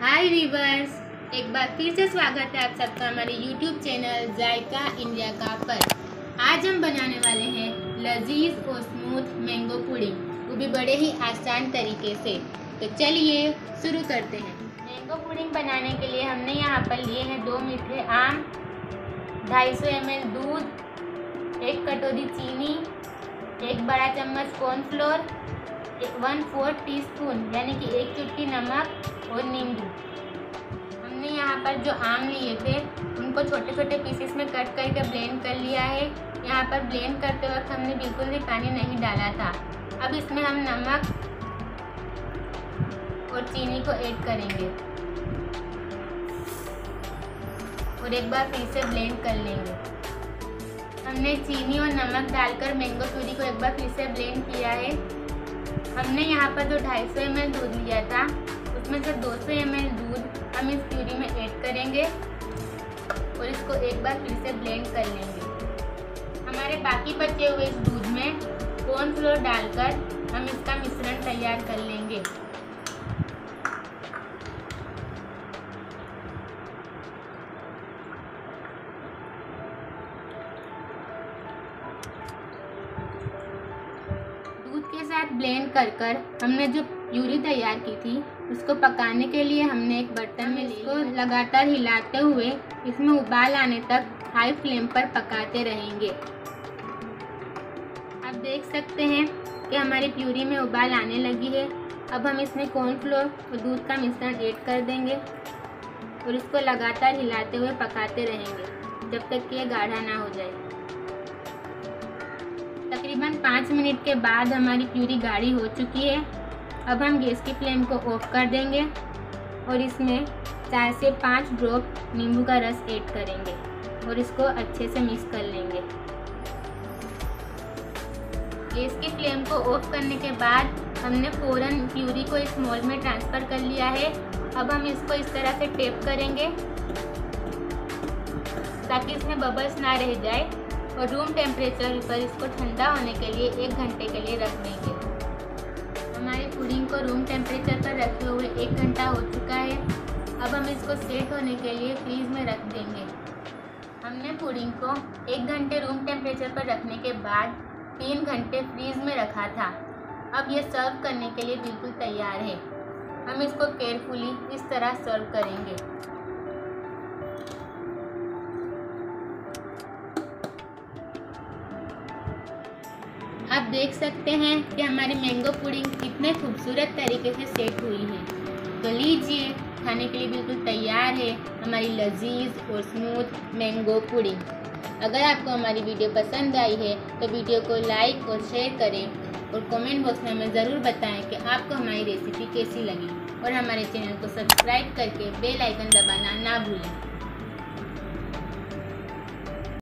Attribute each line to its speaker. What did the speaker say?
Speaker 1: हाय viewers एक बार फिर से स्वागत है आप सबका हमारे यूट्यूब चैनल जायका इंडिया का पर। आज हम बनाने वाले हैं लजीज और स्मूथ मैंगो पुडिंग वो भी बड़े ही आसान तरीके से। तो चलिए शुरू करते हैं। मैंगो पुडिंग बनाने के लिए हमने यहाँ पर लिए हैं दो मीठे आम 250 सौ दूध, एक कटोरी चीनी, एक बड़ा चम्मच cornflour one four teaspoon यानी कि एक चुटकी नमक और नींबू। हमने यहाँ पर जो आम लिए थे, उनको छोटे छोटे पीसेस में कट करके ब्लेंड कर लिया है। यहाँ पर ब्लेंड करते वक्त हमने बिल्कुल भी पानी नहीं डाला था। अब इसमें हम नमक और चीनी को ऐड करेंगे। और एक बार फिर से ब्लेंड कर लेंगे। हमने चीनी और नमक डालकर मैंगो प्यूरी को एक बार फिर से ब्लेंड किया है। हमने यहाँ पर जो ढाई सौ एमएल दूध लिया था, उसमें से दो सौ एमएल दूध हम इस प्यूरी में ऐड करेंगे और इसको एक बार फिर से ब्लेंड कर लेंगे। हमारे बाकी बचे हुए इस दूध में कॉर्नफ्लोर डालकर हम इसका मिश्रण तैयार कर लेंगे। साथ ब्लेंड कर कर हमने जो प्यूरी तैयार की थी उसको पकाने के लिए हमने एक बर्तन में इसको लगातार हिलाते हुए इसमें उबाल आने तक हाई फ्लेम पर पकाते रहेंगे। आप देख सकते हैं कि हमारी प्यूरी में उबाल आने लगी है। अब हम इसमें कॉर्नफ्लोर और दूध का मिश्रण ऐड कर देंगे और इसको लगातार हिलाते हुए पकाते रहेंगे जब तक कि ये गाढ़ा ना हो जाए। तकरीबन पाँच मिनट के बाद हमारी प्यूरी गाढ़ी हो चुकी है। अब हम गैस की फ्लेम को ऑफ़ कर देंगे और इसमें चार से पाँच ड्रॉप नींबू का रस ऐड करेंगे और इसको अच्छे से मिक्स कर लेंगे। गैस की फ्लेम को ऑफ़ करने के बाद हमने फ़ौरन प्यूरी को इस मोल में ट्रांसफ़र कर लिया है। अब हम इसको इस तरह से टेप करेंगे ताकि इसमें बबल्स ना रह जाए। और रूम टेम्परेचर पर इसको ठंडा होने के लिए एक घंटे के लिए रख देंगे। हमारी पुडिंग को रूम टेम्परेचर पर रखे हुए एक घंटा हो चुका है। अब हम इसको सेट होने के लिए फ्रीज में रख देंगे। हमने पुडिंग को एक घंटे रूम टेम्परेचर पर रखने के बाद तीन घंटे फ्रीज में रखा था। अब ये सर्व करने के लिए बिल्कुल तैयार है। हम इसको केयरफुली इस तरह सर्व करेंगे। आप देख सकते हैं कि हमारी मैंगो पुडिंग कितने खूबसूरत तरीके से सेट हुई है। तो लीजिए, खाने के लिए बिल्कुल तैयार है हमारी लजीज और स्मूथ मैंगो पुडिंग अगर आपको हमारी वीडियो पसंद आई है तो वीडियो को लाइक और शेयर करें और कमेंट बॉक्स में हमें ज़रूर बताएँ कि आपको हमारी रेसिपी कैसी लगी। और हमारे चैनल को सब्सक्राइब करके बेल आइकन दबाना ना भूलें।